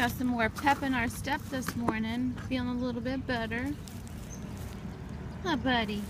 Got some more pep in our step this morning. Feeling a little bit better. Huh, buddy?